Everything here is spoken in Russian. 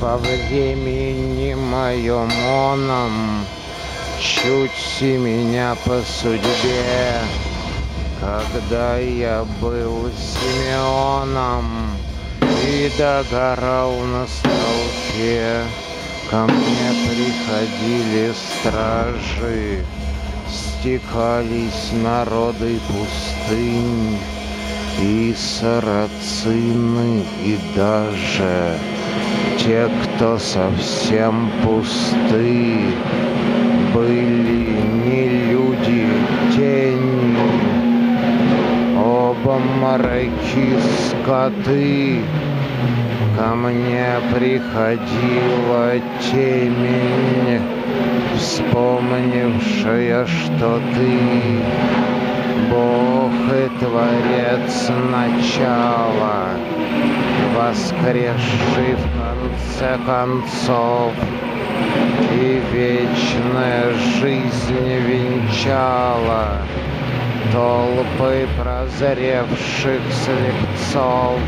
во времени моем оном Чуть меня по судьбе, когда я был Симеоном И догорал на столпе, ко мне приходили стражи, Стекались народы пустынь, и сарацины, и даже те, кто совсем пусты, были не люди, тени, оба мраки скоты. Ко мне приходила темень, вспомнившая, что ты Бог и Творец начала, воскресший в конце концов, и вечная жизнь венчала толпы прозревших слепцов.